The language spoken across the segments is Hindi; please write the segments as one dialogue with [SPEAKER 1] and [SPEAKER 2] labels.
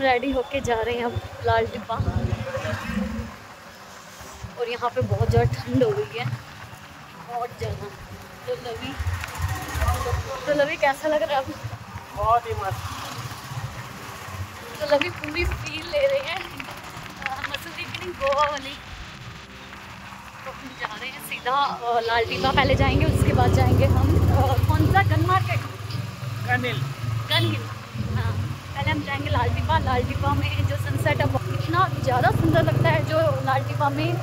[SPEAKER 1] हम रेडी होके जा रहे हैं अब लाल टिब्बा और यहाँ पे बहुत ज़्यादा ठंड हो गई है। बहुत ज़्यादा। तो लवी तो लवी कैसा लग रहा है अब?
[SPEAKER 2] बहुत ही मस्त।
[SPEAKER 1] तो लवी पूरी फील ले रहे हैं। की नहीं गोवा वाली। तो हम जा रहे हैं सीधा लाल टिब्बा पहले जाएँगे उसके बाद जाएँगे हम कौन सा? Gun market.
[SPEAKER 2] Kanil
[SPEAKER 1] gun hill. पहले हम जाएँगे लाल डिब्बा लाल डिब्बा में जो सनसेट है इतना ज़्यादा सुंदर लगता है जो लाल टिब्बा में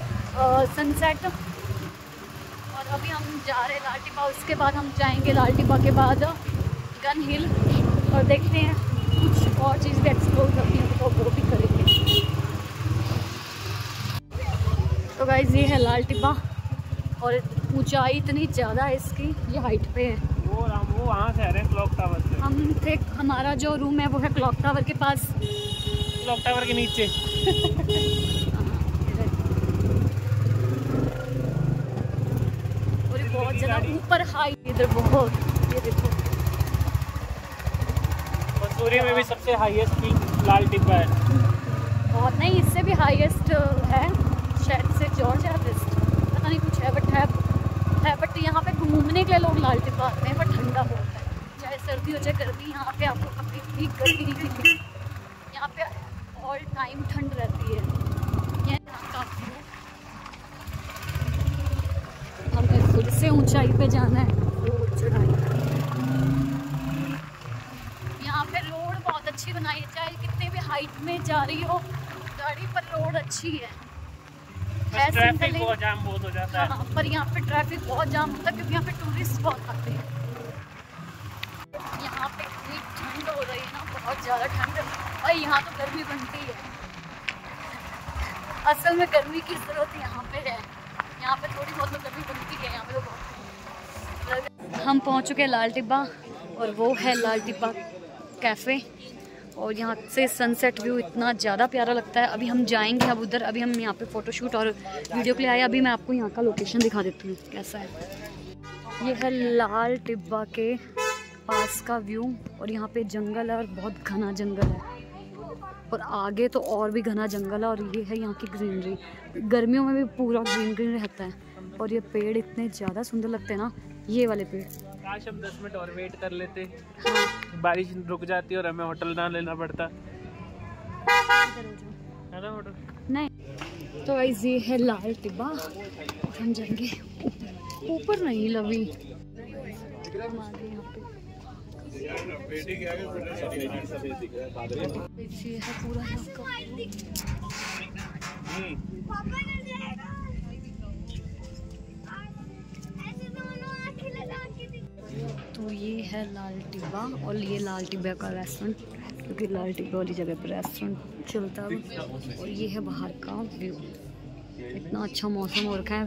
[SPEAKER 1] सनसेट और अभी हम जा रहे हैं लाल टिब्बा उसके बाद हम जाएँगे लाल डिब्बा के बाद गन हिल और देखते हैं कुछ और चीज़ भी एक्सप्लोर करनी है तो वो भी करेंगे। तो गाइज़ ये है लाल डिब्बा और ऊंचाई इतनी ज़्यादा है इसकी, ये हाइट पे है।
[SPEAKER 2] वो हम वो वहाँ से आ रहे हैं क्लॉक टावर से।
[SPEAKER 1] हम थे हमारा जो रूम है वो है क्लॉक टावर के पास।
[SPEAKER 2] क्लॉक टावर के नीचे।
[SPEAKER 1] और बहुत ज़्यादा ऊपर हाई इधर बहुत। ये देखो।
[SPEAKER 2] मसूरी में भी सबसे हाईएस्ट पीक लाल टिब्बा है।
[SPEAKER 1] बहुत नहीं इससे भी हाईएस्ट है। शायद से जॉर्ज एवरेस्ट पता नहीं कुछ है बट है है बट यहाँ पे के लिए लोग लाल टिब्बा आते हैं, पर ठंडा बहुत है। चाहे सर्दी हो, चाहे गर्मी, यहाँ पे आपको कभी भी गर्मी नहीं दिखेगी यहाँ पे ऑल टाइम ठंड रहती है। का हमें फिर से ऊंचाई पे जाना है। यहाँ पे रोड बहुत अच्छी बनाई है। चाहे कितने भी हाइट में जा रही हो, गाड़ी पर रोड अच्छी है है।
[SPEAKER 2] ट्रैफ़िक
[SPEAKER 1] सिंपली-
[SPEAKER 2] बहुत जाम बहुत हो जाता है।
[SPEAKER 1] हाँ पर यहाँ पे ट्रैफ़िक बहुत जाम होता है क्योंकि यहाँ पे टूरिस्ट बहुत आते हैं। यहाँ पे इतनी ठंड हो रही है ना बहुत ज़्यादा ठंड और यहाँ तो गर्मी बनती है। असल में गर्मी की ज़रूरत यहाँ पे है। यहाँ पे थोड़ी बहुत तो गर्मी बनती है यहाँ पे तो बहुत हम पहुँच चुके हैं लाल टिब्बा और वो है लाल टिब्बा कैफ़े। और यहाँ से सनसेट व्यू इतना ज़्यादा प्यारा लगता है। अभी हम जाएँगे अब उधर। अभी हम यहाँ पे फ़ोटोशूट और वीडियो के लिए आए। अभी मैं आपको यहाँ का लोकेशन दिखा देती हूँ कैसा है। ये है लाल टिब्बा के पास का व्यू और यहाँ पे जंगल है और बहुत घना जंगल है। और आगे तो और भी घना जंगल है और ये है यहाँ की ग्रीनरी गर्मियों में भी पूरा ग्रीन ग्रीन रहता है और ये पेड़ इतने ज़्यादा सुंदर लगते हैं ना, ये वाले पेड़।
[SPEAKER 2] काश हम 10 मिनट और वेट कर लेते। बारिश रुक जाती और हमें होटल ना लेना पड़ता।
[SPEAKER 1] इधर जाओ नहीं। तो गाइस ये है लाल टिब्बा। हम जाएँगे ऊपर। नहीं लवी। हम आ गए यहाँ पे पूरा तो ये है लाल टिब्बा और ये लाल टिब्बा का रेस्टोरेंट क्योंकि लाल टिब्बा वाली जगह पर रेस्टोरेंट चलता है। और ये है बाहर का व्यू इतना अच्छा मौसम हो रखा है।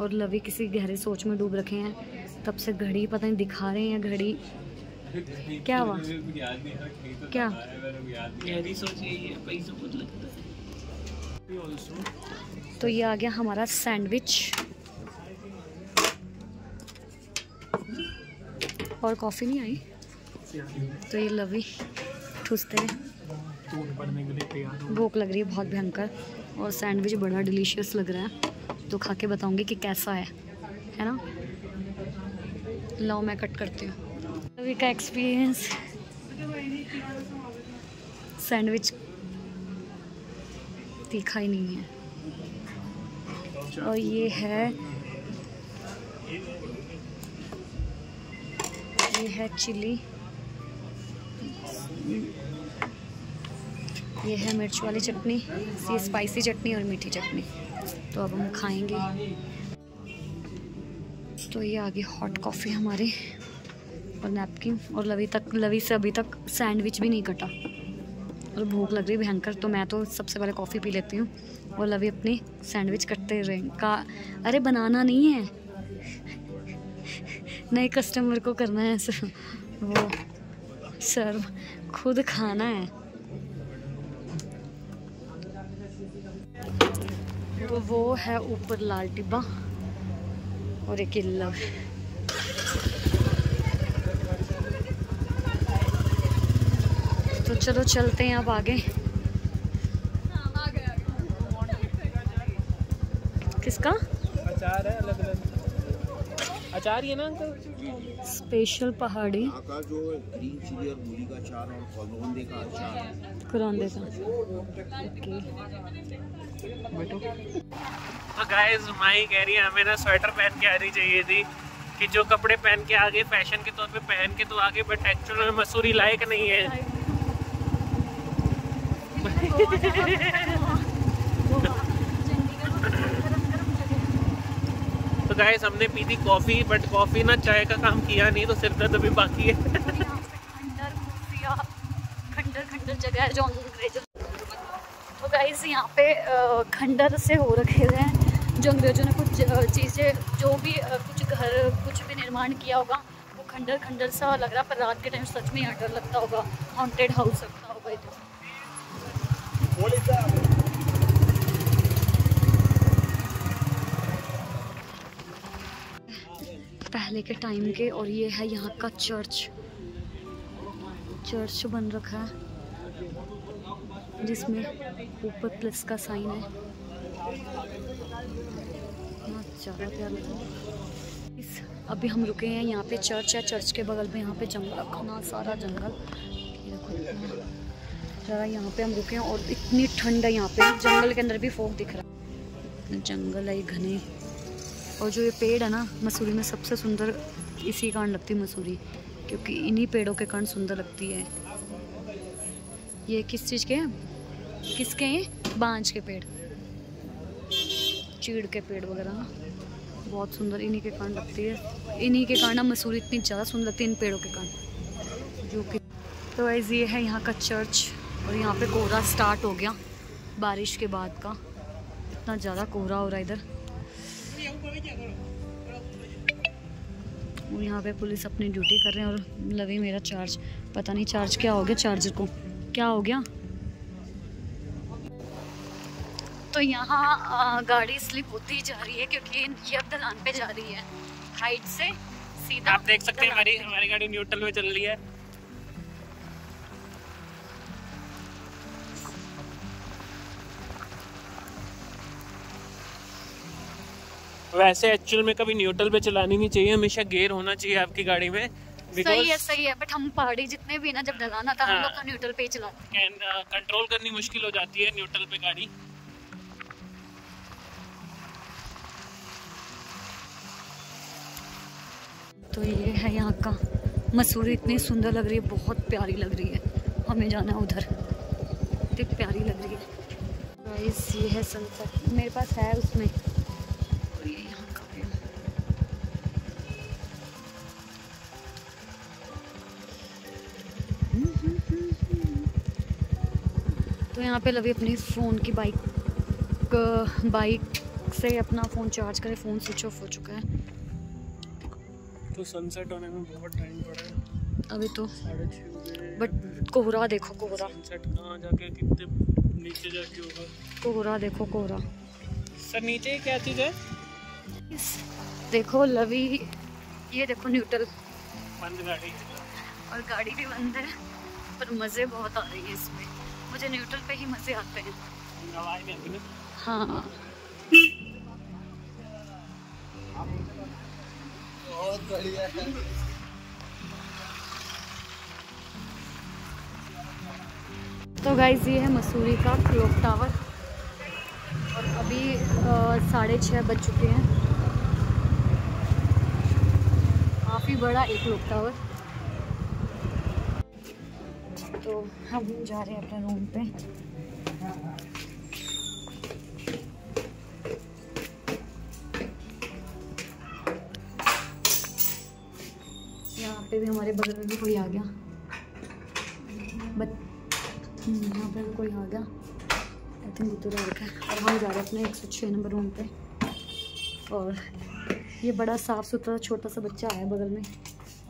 [SPEAKER 1] और लवी किसी गहरे सोच में डूब रखे हैं। तब से घड़ी पता नहीं दिखा रहे हैं घड़ी। क्या हुआ? क्या? तो ये आ गया हमारा सैंडविच और कॉफ़ी नहीं आई। तो ये लवी ठूसते हैं भूख लग रही है, बहुत भयंकर। और सैंडविच बड़ा डिलीशियस लग रहा है। तो खा के बताऊँगी कि कैसा है। है ना? लो मैं कट करती हूँ। लवी का एक्सपीरियंस सैंडविच तीखा ही नहीं है। और ये है ये है चिली ये है मिर्च वाली चटनी, ये स्पाइसी चटनी और मीठी चटनी। तो अब हम खाएँगे। तो ये आ गई हॉट कॉफ़ी हमारी, और नैपकिन और लवी तक, लवी से अभी तक सैंडविच भी नहीं कटा। और भूख लग रही भयंकर तो मैं तो सबसे पहले कॉफ़ी पी लेती हूँ। और लवी अपनी सैंडविच कटते रहे, का, अरे बनाना नहीं है। नए कस्टमर को करना है सर वो सर्व खुद खाना है। तो वो है ऊपर लाल टिब्बा और एक किला तो चलो चलते हैं अब आगे। किसका?
[SPEAKER 2] अचार है अलग अलग अचार ही है ना अंकल?
[SPEAKER 1] स्पेशल पहाड़ी।
[SPEAKER 3] का जो ग्रीन चिली और मूली का अचार और कलौंदे का अचार
[SPEAKER 1] करौंदे का। ओके
[SPEAKER 2] तो गाइस माई कह रही है हमें ना स्वेटर पहन के आनी चाहिए थी कि जो कपड़े पहन के आगे फ़ैशन के तौर पे पहन के तो आगे बट एक्चुअल में मसूरी लायक नहीं है। तो गाइस हमने पी थी कॉफ़ी बट कॉफ़ी ना चाय का काम किया नहीं तो सिर दर्द अभी बाकी है।
[SPEAKER 1] खंडर खंडर खंडर जगह है जो अंग्रेज़ों तो गाइस यहाँ पे खंडर से हो रखे हुए हैं जो अंग्रेज़ों ने कुछ चीज़ें जो भी कुछ घर कुछ भी निर्माण किया होगा वो खंडर खंडर सा लग रहा है पर रात के टाइम सच में यहाँ डर लगता होगा हॉन्टेड हाउस लगता होगा ये पहले के टाइम के और ये है यहाँ का चर्च चर्च बन रखा है, जिसमें ऊपर प्लस का साइन है। ज़्यादा प्यारा इस, अभी हम रुके हैं यहाँ पे चर्च है चर्च के बगल में यहाँ पे जंगल, घना सारा जंगल। ज़रा यहाँ पे हम रुके हैं और इतनी ठंड है यहाँ पे। जंगल के अंदर भी फोक दिख रहा है। जंगल है घने। और जो ये पेड़ है ना, मसूरी में सबसे सुंदर इसी कारण लगती है मसूरी, क्योंकि इन्हीं पेड़ों के कारण सुंदर लगती है। ये किस चीज़ के हैं? किसके हैं? बांझ के पेड़। चीड़ के पेड़ वगैरह बहुत सुंदर इन्हीं के कारण लगती है। इन्हीं के कारण ना मसूरी इतनी ज़्यादा सुंदर लगती है, इन पेड़ों के कारण जो कि तो वाइज ये है यहाँ का चर्च और यहाँ पे कोहरा स्टार्ट हो गया बारिश के बाद का। इतना ज़्यादा कोहरा हो रहा है इधर। और यहाँ पे पुलिस अपनी ड्यूटी कर रहे हैं और लवी मेरा चार्ज पता नहीं चार्ज क्या हो गया चार्जर को। क्या हो गया? तो यहाँ गाड़ी स्लिप होती जा रही है क्योंकि ये अब दलान पे जा रही है। हाइट से सीधा
[SPEAKER 2] आप देख सकते हैं हमारी हमारी गाड़ी न्यूट्रल में चल रही है। वैसे एक्चुअल में कभी न्यूट्रल पे चलानी नहीं चाहिए हमेशा गेयर होना चाहिए आपकी गाड़ी में
[SPEAKER 1] सही है सही है बट हम पहाड़ी जितने भी ना जब डलाना था हम
[SPEAKER 2] हाँ।
[SPEAKER 1] लोग तो न्यूट्रल पे चलाते हैं
[SPEAKER 2] कंट्रोल करनी मुश्किल हो जाती है न्यूट्रल पे गाड़ी।
[SPEAKER 1] तो ये है यहाँ का। मसूरी इतनी सुंदर लग रही है बहुत प्यारी लग रही है। हमें जाना है उधर। इतनी प्यारी लग रही है। गाइस ये है सनसेट मेरे पास है उसमें। यहाँ पे लवी अपनी फ़ोन की बाइक बाइक से अपना फ़ोन चार्ज करे। फ़ोन स्विच ऑफ़ हो चुका है।
[SPEAKER 2] तो सनसेट होने में बहुत टाइम पड़ा है।
[SPEAKER 1] अभी तो। बट कोहरा देखो कोहरा।
[SPEAKER 2] सनसेट कहाँ जाके कितने नीचे जाके होगा?
[SPEAKER 1] कोहरा देखो कोहरा।
[SPEAKER 2] सर नीचे क्या चीज़ है?
[SPEAKER 1] देखो लवी ये देखो न्यूट्रल
[SPEAKER 2] बंद गाड़ी
[SPEAKER 1] और गाड़ी भी बंद है पर मज़े बहुत आ रही है इसमें। मुझे न्यूट्रल पे ही मज़े आते हैं। हाँ।
[SPEAKER 3] बहुत बढ़िया
[SPEAKER 1] तो गाइज़ ये है मसूरी का क्लॉक टावर और अभी साढ़े छः बज चुके हैं। काफ़ी बड़ा एक क्लॉक टावर तो हम जा रहे हैं अपने रूम पे। यहाँ पे भी हमारे बगल में भी कोई आ गया। बट यहाँ पे भी कोई आ गया। आई थिंक उतर आ रखा है और हम जा रहे हैं अपने एक सौ छः नंबर रूम पे। और ये बड़ा साफ़ सुथरा छोटा सा बच्चा आया बगल में।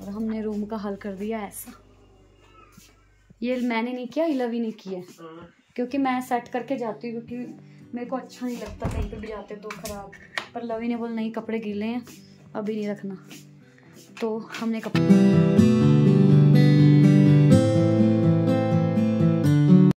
[SPEAKER 1] और हमने रूम का हल कर दिया ऐसा। ये मैंने नहीं किया ये लवी नहीं किया क्योंकि मैं सेट करके जाती हूँ क्योंकि मेरे को अच्छा नहीं लगता कहीं पे भी जाते तो ख़राब। पर लवी ने बोल नहीं कपड़े गीले हैं अभी नहीं रखना। तो हमने कपड़े